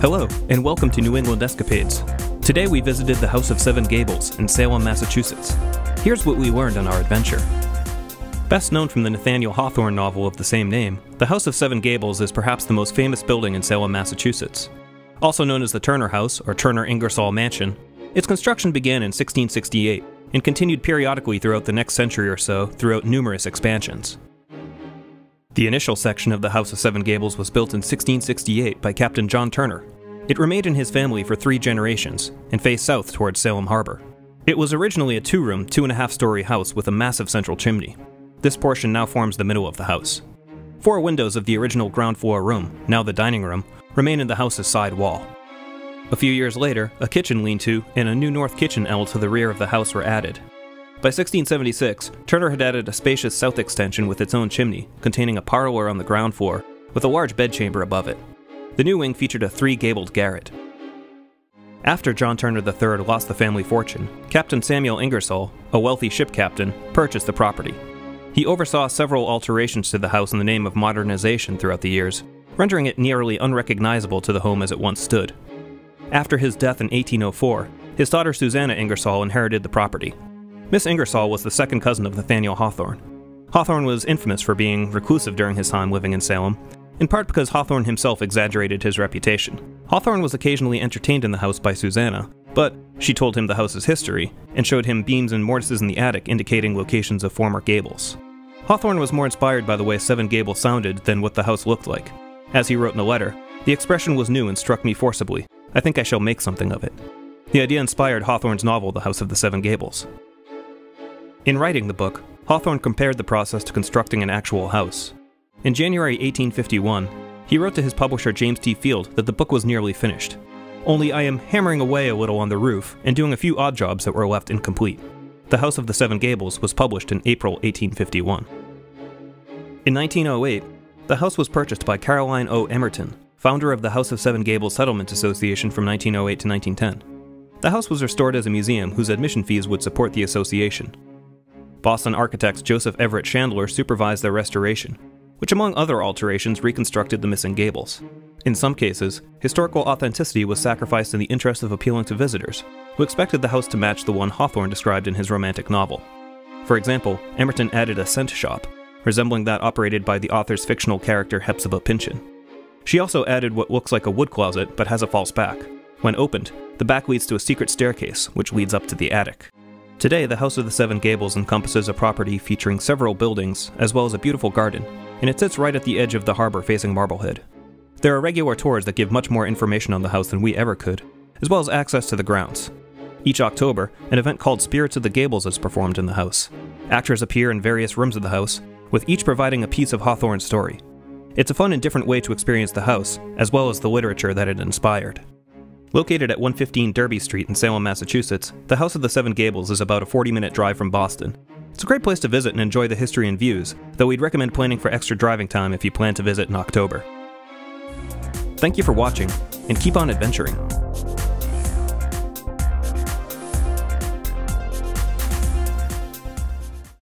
Hello, and welcome to New England Escapades. Today we visited the House of Seven Gables in Salem, Massachusetts. Here's what we learned on our adventure. Best known from the Nathaniel Hawthorne novel of the same name, the House of Seven Gables is perhaps the most famous building in Salem, Massachusetts. Also known as the Turner House or Turner Ingersoll Mansion, its construction began in 1668 and continued periodically throughout the next century or so throughout numerous expansions. The initial section of the House of Seven Gables was built in 1668 by Captain John Turner. It remained in his family for three generations and faced south towards Salem Harbor. It was originally a two room, two and a half story house with a massive central chimney. This portion now forms the middle of the house. Four windows of the original ground floor room, now the dining room, remain in the house's side wall. A few years later, a kitchen lean to and a new north kitchen ell to the rear of the house were added, by 1676, Turner had added a spacious south extension with its own chimney, containing a parlor on the ground floor, with a large bedchamber above it. The new wing featured a three gabled garret. After John Turner III lost the family fortune, Captain Samuel Ingersoll, a wealthy ship captain, purchased the property. He oversaw several alterations to the house in the name of modernization throughout the years, rendering it nearly unrecognizable to the home as it once stood. After his death in 1804, his daughter Susanna Ingersoll inherited the property, Miss Ingersoll was the second cousin of Nathaniel Hawthorne. Hawthorne was infamous for being reclusive during his time living in Salem, in part because Hawthorne himself exaggerated his reputation. Hawthorne was occasionally entertained in the house by Susanna, but she told him the house's history and showed him beams and mortises in the attic indicating locations of former gables. Hawthorne was more inspired by the way Seven Gables sounded than what the house looked like. As he wrote in a letter, the expression was new and struck me forcibly. I think I shall make something of it. The idea inspired Hawthorne's novel The House of the Seven Gables. In writing the book, Hawthorne compared the process to constructing an actual house. In January 1851, he wrote to his publisher James T. Fields that the book was nearly finished. Only I am hammering away a little on the roof and doing a few odd jobs that were left incomplete. The House of the Seven Gables was published in April 1851. In 1908, the house was purchased by Caroline O. Emerton, founder of the House of Seven Gables Settlement Association from 1908 to 1910. The house was restored as a museum whose admission fees would support the association. Boston architects Joseph Everett Chandler supervised their restoration, which among other alterations reconstructed the missing gables. In some cases, historical authenticity was sacrificed in the interest of appealing to visitors, who expected the house to match the one Hawthorne described in his romantic novel. For example, Emerton added a cent shop, resembling that operated by the author's fictional character Hepzibah Pynchon. She also added what looks like a wood closet but has a false back. When opened, the back leads to a secret staircase, which leads up to the attic. Today, the House of the Seven Gables encompasses a property featuring several buildings, as well as a beautiful garden, and it sits right at the edge of the harbor facing Marblehead. There are regular tours that give much more information on the house than we ever could, as well as access to the grounds. Each October, an event called Spirits of the Gables is performed in the house. Actors appear in various rooms of the house, with each providing a piece of Hawthorne's story. It's a fun and different way to experience the house, as well as the literature that it inspired. Located at 115 Derby Street in Salem, Massachusetts, the House of the Seven Gables is about a 40 minute drive from Boston. It's a great place to visit and enjoy the history and views, though we'd recommend planning for extra driving time if you plan to visit in October. Thank you for watching, and keep on adventuring.